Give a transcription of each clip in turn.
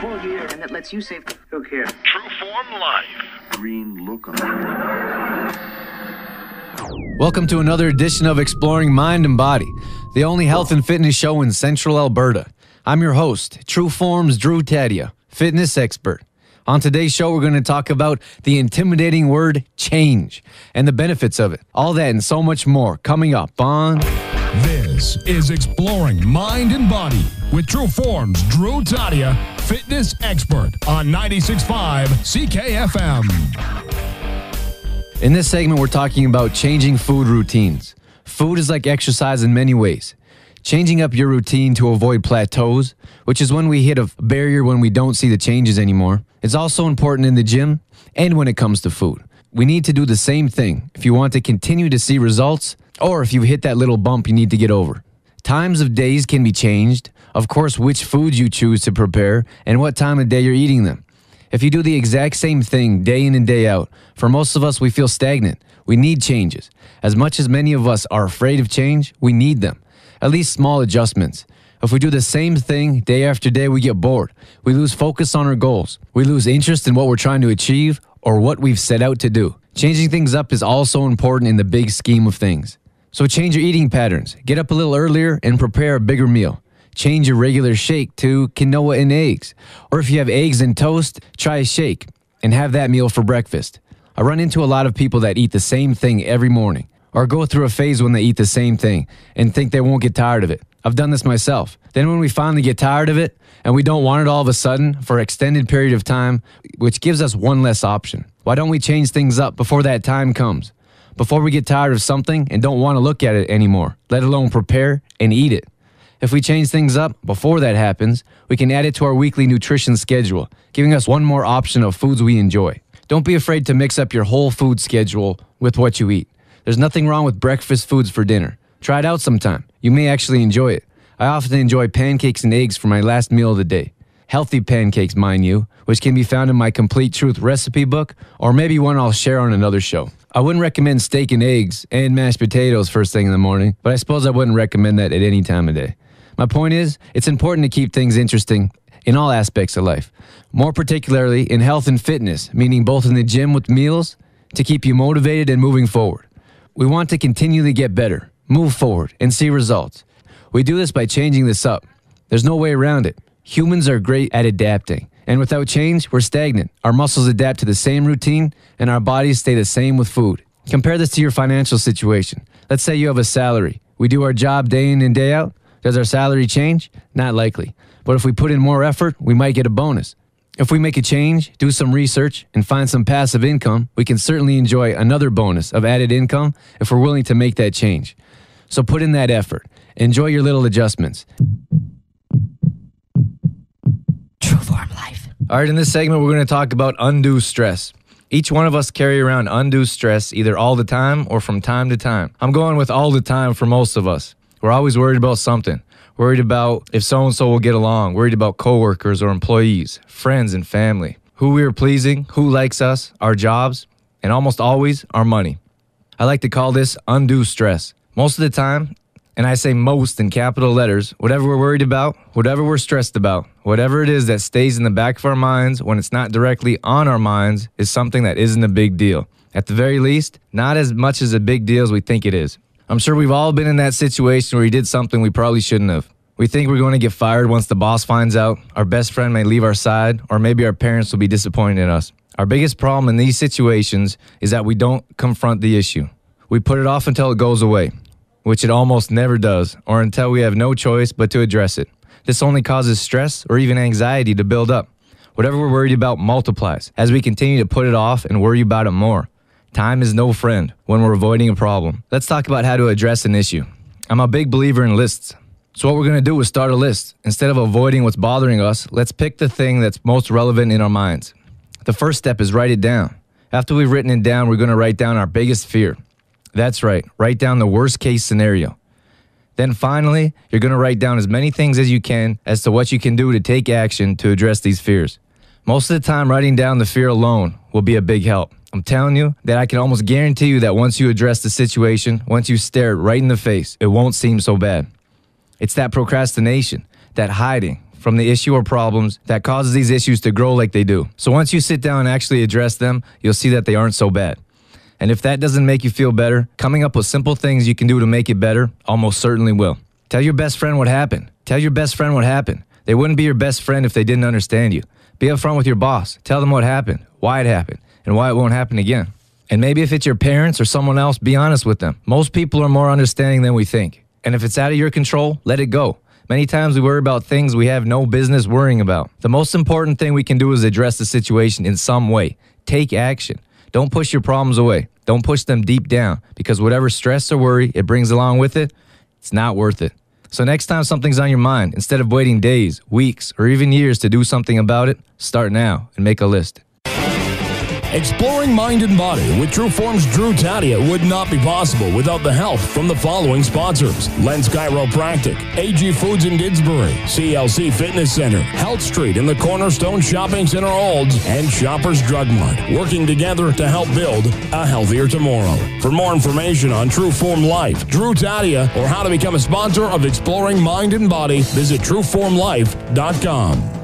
full year and that lets you save. Who cares? True Form Life. Green look Welcome to another edition of Exploring Mind and Body, the only health and fitness show in central Alberta. I'm your host, True Form's Drew Tadia, fitness expert. On today's show, we're going to talk about the intimidating word change and the benefits of it. All that and so much more coming up on. This is Exploring Mind and Body with True Forms Drew Tadia, fitness expert on 96.5 CKFM. In this segment, we're talking about changing food routines. Food is like exercise in many ways. Changing up your routine to avoid plateaus, which is when we hit a barrier when we don't see the changes anymore. It's also important in the gym and when it comes to food. We need to do the same thing if you want to continue to see results or if you hit that little bump you need to get over. Times of days can be changed, of course, which foods you choose to prepare and what time of day you're eating them. If you do the exact same thing day in and day out, for most of us, we feel stagnant. We need changes. As much as many of us are afraid of change, we need them. At least small adjustments. If we do the same thing day after day, we get bored. We lose focus on our goals. We lose interest in what we're trying to achieve or what we've set out to do. Changing things up is also important in the big scheme of things. So change your eating patterns. Get up a little earlier and prepare a bigger meal. Change your regular shake to quinoa and eggs. Or if you have eggs and toast, try a shake and have that meal for breakfast. I run into a lot of people that eat the same thing every morning or go through a phase when they eat the same thing and think they won't get tired of it. I've done this myself. Then when we finally get tired of it and we don't want it all of a sudden for an extended period of time, which gives us one less option. Why don't we change things up before that time comes? Before we get tired of something and don't want to look at it anymore, let alone prepare and eat it. If we change things up before that happens, we can add it to our weekly nutrition schedule, giving us one more option of foods we enjoy. Don't be afraid to mix up your whole food schedule with what you eat. There's nothing wrong with breakfast foods for dinner. Try it out sometime. You may actually enjoy it. I often enjoy pancakes and eggs for my last meal of the day. Healthy pancakes, mind you, which can be found in my Complete Truth recipe book, or maybe one I'll share on another show. I wouldn't recommend steak and eggs and mashed potatoes first thing in the morning, but I suppose I wouldn't recommend that at any time of day. My point is, it's important to keep things interesting in all aspects of life, more particularly in health and fitness, meaning both in the gym with meals to keep you motivated and moving forward. We want to continually get better, move forward, and see results. We do this by changing this up. There's no way around it. Humans are great at adapting. And without change, we're stagnant. Our muscles adapt to the same routine, and our bodies stay the same with food. Compare this to your financial situation. Let's say you have a salary. We do our job day in and day out. Does our salary change? Not likely. But if we put in more effort, we might get a bonus. If we make a change, do some research, and find some passive income, we can certainly enjoy another bonus of added income if we're willing to make that change. So put in that effort. Enjoy your little adjustments. All right, in this segment, we're going to talk about undue stress. Each one of us carry around undue stress either all the time or from time to time. I'm going with all the time for most of us. We're always worried about something. Worried about if so and so will get along, worried about coworkers or employees, friends and family, who we are pleasing, who likes us, our jobs, and almost always our money. I like to call this undue stress. Most of the time, and I say most in capital letters, whatever we're worried about, whatever we're stressed about, whatever it is that stays in the back of our minds when it's not directly on our minds is something that isn't a big deal. At the very least, not as much as a big deal as we think it is. I'm sure we've all been in that situation where we did something we probably shouldn't have. We think we're going to get fired once the boss finds out, our best friend may leave our side, or maybe our parents will be disappointed in us. Our biggest problem in these situations is that we don't confront the issue. We put it off until it goes away, which it almost never does, or until we have no choice but to address it. This only causes stress or even anxiety to build up. Whatever we're worried about multiplies as we continue to put it off and worry about it more. Time is no friend when we're avoiding a problem. Let's talk about how to address an issue. I'm a big believer in lists. So, what we're going to do is start a list. Instead of avoiding what's bothering us, let's pick the thing that's most relevant in our minds. The first step is write it down. After we've written it down, we're going to write down our biggest fear. That's right, write down the worst case scenario. Then finally, you're going to write down as many things as you can as to what you can do to take action to address these fears. Most of the time, writing down the fear alone will be a big help. I'm telling you that I can almost guarantee you that once you address the situation, once you stare it right in the face, it won't seem so bad. It's that procrastination, that hiding, from the issue or problems that causes these issues to grow like they do. So once you sit down and actually address them, you'll see that they aren't so bad. And if that doesn't make you feel better, coming up with simple things you can do to make it better almost certainly will. Tell your best friend what happened. Tell your best friend what happened. They wouldn't be your best friend if they didn't understand you. Be upfront with your boss. Tell them what happened, why it happened, and why it won't happen again. And maybe if it's your parents or someone else, be honest with them. Most people are more understanding than we think. And if it's out of your control, let it go. Many times we worry about things we have no business worrying about. The most important thing we can do is address the situation in some way. Take action. Don't push your problems away. Don't push them deep down because whatever stress or worry it brings along with it, it's not worth it. So, next time something's on your mind, instead of waiting days, weeks, or even years to do something about it, start now and make a list. Exploring mind and body with Trueform's Drew Tadia would not be possible without the help from the following sponsors Lens Chiropractic, AG Foods in Didsbury, CLC Fitness Center, Health Street in the Cornerstone Shopping Center Olds, and Shoppers Drug Mart, working together to help build a healthier tomorrow. For more information on Trueform Life, Drew Tadia, or how to become a sponsor of Exploring Mind and Body, visit TrueformLife.com.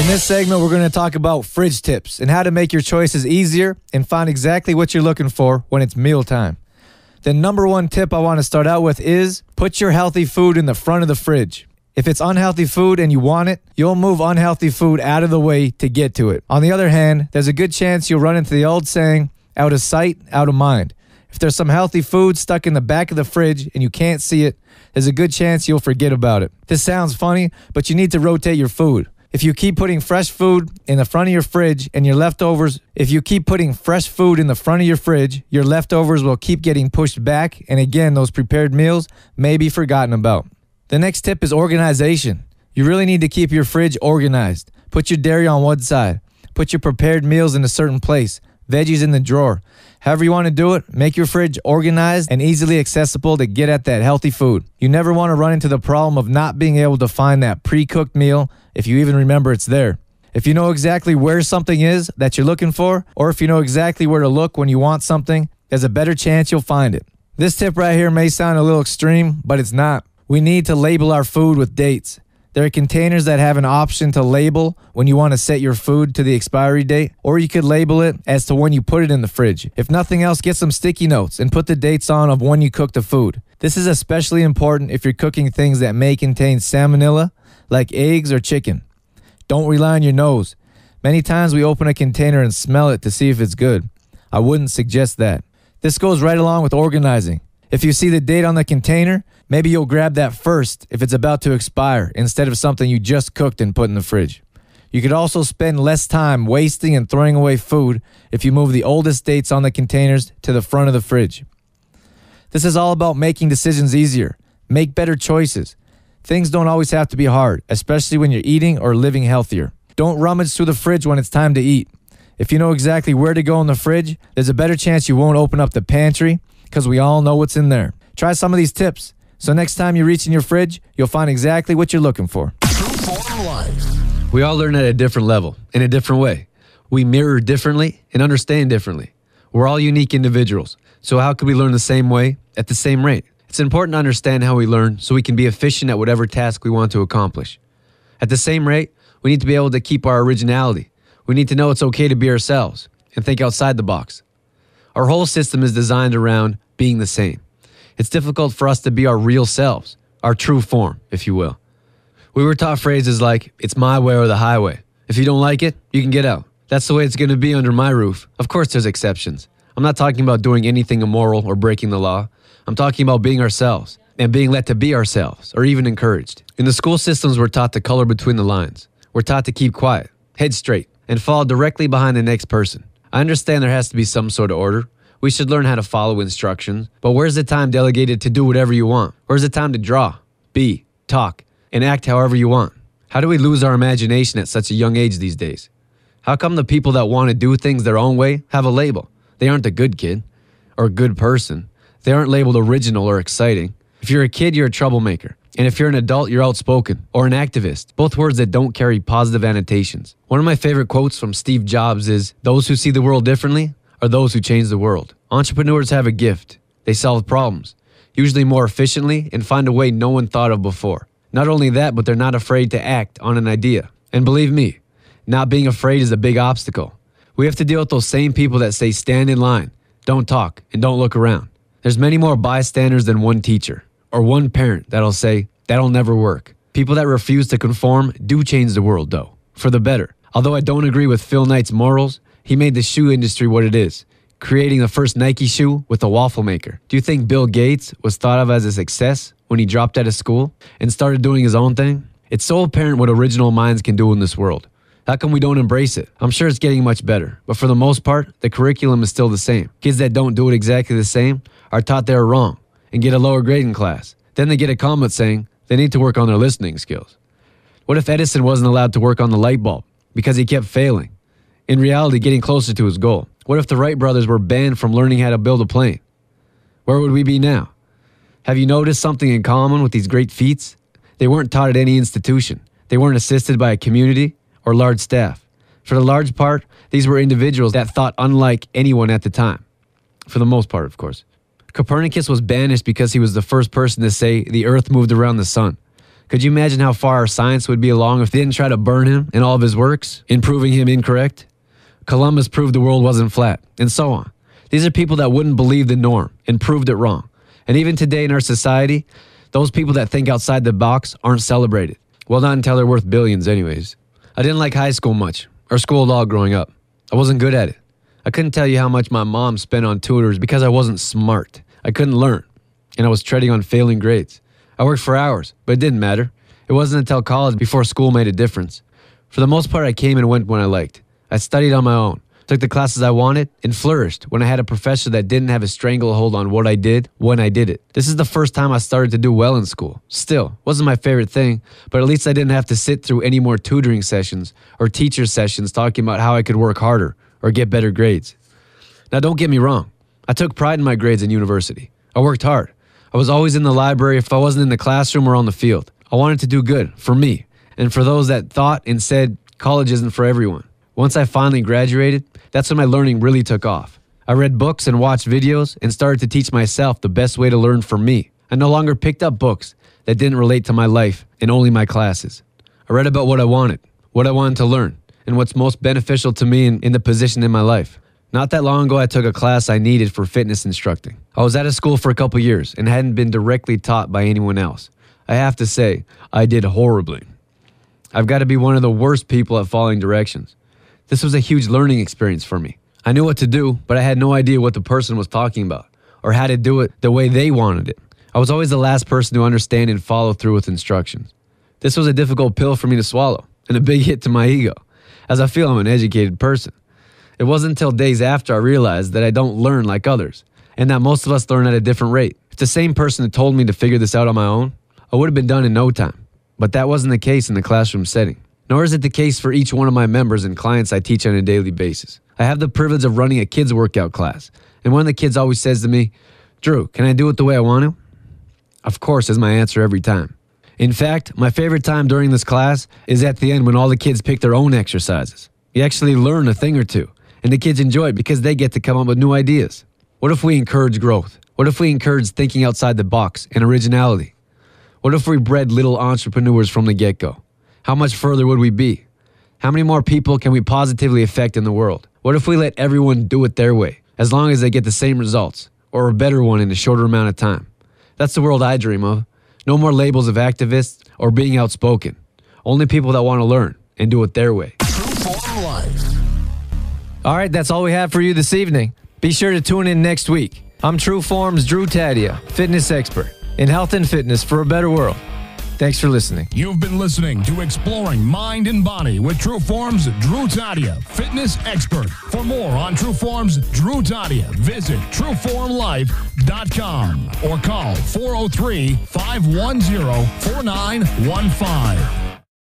In this segment, we're going to talk about fridge tips and how to make your choices easier and find exactly what you're looking for when it's mealtime. The number one tip I want to start out with is put your healthy food in the front of the fridge. If it's unhealthy food and you want it, you'll move unhealthy food out of the way to get to it. On the other hand, there's a good chance you'll run into the old saying, out of sight, out of mind. If there's some healthy food stuck in the back of the fridge and you can't see it, there's a good chance you'll forget about it. This sounds funny, but you need to rotate your food. If you keep putting fresh food in the front of your fridge and your leftovers, if you keep putting fresh food in the front of your fridge, your leftovers will keep getting pushed back. And again, those prepared meals may be forgotten about. The next tip is organization. You really need to keep your fridge organized. Put your dairy on one side, put your prepared meals in a certain place, veggies in the drawer. However, you want to do it, make your fridge organized and easily accessible to get at that healthy food. You never want to run into the problem of not being able to find that pre cooked meal if you even remember it's there. If you know exactly where something is that you're looking for, or if you know exactly where to look when you want something, there's a better chance you'll find it. This tip right here may sound a little extreme, but it's not. We need to label our food with dates. There are containers that have an option to label when you want to set your food to the expiry date, or you could label it as to when you put it in the fridge. If nothing else, get some sticky notes and put the dates on of when you cook the food. This is especially important if you're cooking things that may contain salmonella, like eggs or chicken. Don't rely on your nose. Many times we open a container and smell it to see if it's good. I wouldn't suggest that. This goes right along with organizing. If you see the date on the container, maybe you'll grab that first if it's about to expire instead of something you just cooked and put in the fridge. You could also spend less time wasting and throwing away food if you move the oldest dates on the containers to the front of the fridge. This is all about making decisions easier. Make better choices. Things don't always have to be hard, especially when you're eating or living healthier. Don't rummage through the fridge when it's time to eat. If you know exactly where to go in the fridge, there's a better chance you won't open up the pantry because we all know what's in there. Try some of these tips. So next time you reach in your fridge, you'll find exactly what you're looking for. We all learn at a different level, in a different way. We mirror differently and understand differently. We're all unique individuals. So, how could we learn the same way at the same rate? It's important to understand how we learn so we can be efficient at whatever task we want to accomplish. At the same rate, we need to be able to keep our originality. We need to know it's okay to be ourselves and think outside the box. Our whole system is designed around being the same. It's difficult for us to be our real selves, our true form, if you will. We were taught phrases like, it's my way or the highway. If you don't like it, you can get out. That's the way it's going to be under my roof. Of course, there's exceptions. I'm not talking about doing anything immoral or breaking the law. I'm talking about being ourselves and being let to be ourselves or even encouraged. In the school systems, we're taught to color between the lines. We're taught to keep quiet, head straight, and fall directly behind the next person. I understand there has to be some sort of order. We should learn how to follow instructions, but where's the time delegated to do whatever you want? Where's the time to draw, be, talk, and act however you want? How do we lose our imagination at such a young age these days? How come the people that want to do things their own way have a label? They aren't a good kid or a good person. They aren't labeled original or exciting. If you're a kid, you're a troublemaker. And if you're an adult, you're outspoken or an activist, both words that don't carry positive annotations. One of my favorite quotes from Steve Jobs is Those who see the world differently are those who change the world. Entrepreneurs have a gift. They solve problems, usually more efficiently and find a way no one thought of before. Not only that, but they're not afraid to act on an idea. And believe me, not being afraid is a big obstacle. We have to deal with those same people that say stand in line, don't talk, and don't look around. There's many more bystanders than one teacher or one parent that'll say that'll never work. People that refuse to conform do change the world though, for the better. Although I don't agree with Phil Knight's morals, he made the shoe industry what it is, creating the first Nike shoe with a waffle maker. Do you think Bill Gates was thought of as a success when he dropped out of school and started doing his own thing? It's so apparent what original minds can do in this world. How come we don't embrace it? I'm sure it's getting much better, but for the most part, the curriculum is still the same. Kids that don't do it exactly the same are taught they're wrong and get a lower grade in class. Then they get a comment saying they need to work on their listening skills. What if Edison wasn't allowed to work on the light bulb because he kept failing? In reality, getting closer to his goal. What if the Wright brothers were banned from learning how to build a plane? Where would we be now? Have you noticed something in common with these great feats? They weren't taught at any institution. They weren't assisted by a community or large staff. For the large part, these were individuals that thought unlike anyone at the time. For the most part, of course. Copernicus was banished because he was the first person to say the earth moved around the sun. Could you imagine how far our science would be along if they didn't try to burn him and all of his works in proving him incorrect? Columbus proved the world wasn't flat, and so on. These are people that wouldn't believe the norm and proved it wrong. And even today in our society, those people that think outside the box aren't celebrated. Well, not until they're worth billions, anyways. I didn't like high school much, or school at all growing up. I wasn't good at it. I couldn't tell you how much my mom spent on tutors because I wasn't smart. I couldn't learn, and I was treading on failing grades. I worked for hours, but it didn't matter. It wasn't until college before school made a difference. For the most part, I came and went when I liked. I studied on my own, took the classes I wanted, and flourished when I had a professor that didn't have a stranglehold on what I did when I did it. This is the first time I started to do well in school. Still, wasn't my favorite thing, but at least I didn't have to sit through any more tutoring sessions or teacher sessions talking about how I could work harder or get better grades. Now, don't get me wrong. I took pride in my grades in university. I worked hard. I was always in the library if I wasn't in the classroom or on the field. I wanted to do good for me and for those that thought and said college isn't for everyone. Once I finally graduated, that's when my learning really took off. I read books and watched videos and started to teach myself the best way to learn for me. I no longer picked up books that didn't relate to my life and only my classes. I read about what I wanted, what I wanted to learn, and what's most beneficial to me in, in the position in my life. Not that long ago, I took a class I needed for fitness instructing. I was out of school for a couple years and hadn't been directly taught by anyone else. I have to say, I did horribly. I've got to be one of the worst people at following directions. This was a huge learning experience for me. I knew what to do, but I had no idea what the person was talking about or how to do it the way they wanted it. I was always the last person to understand and follow through with instructions. This was a difficult pill for me to swallow and a big hit to my ego, as I feel I'm an educated person. It wasn't until days after I realized that I don't learn like others, and that most of us learn at a different rate. If the same person had told me to figure this out on my own, I would have been done in no time. But that wasn't the case in the classroom setting, nor is it the case for each one of my members and clients I teach on a daily basis. I have the privilege of running a kids' workout class, and one of the kids always says to me, Drew, can I do it the way I want to? Of course, is my answer every time. In fact, my favorite time during this class is at the end when all the kids pick their own exercises. You actually learn a thing or two and the kids enjoy it because they get to come up with new ideas. What if we encourage growth? What if we encourage thinking outside the box and originality? What if we bred little entrepreneurs from the get go? How much further would we be? How many more people can we positively affect in the world? What if we let everyone do it their way, as long as they get the same results or a better one in a shorter amount of time? That's the world I dream of. No more labels of activists or being outspoken. Only people that want to learn and do it their way. All right, that's all we have for you this evening. Be sure to tune in next week. I'm True Form's Drew Tadia, fitness expert in health and fitness for a better world. Thanks for listening. You've been listening to Exploring Mind and Body with True Form's Drew Tadia, fitness expert. For more on True Form's Drew Tadia, visit trueformlife.com or call 403 510 4915.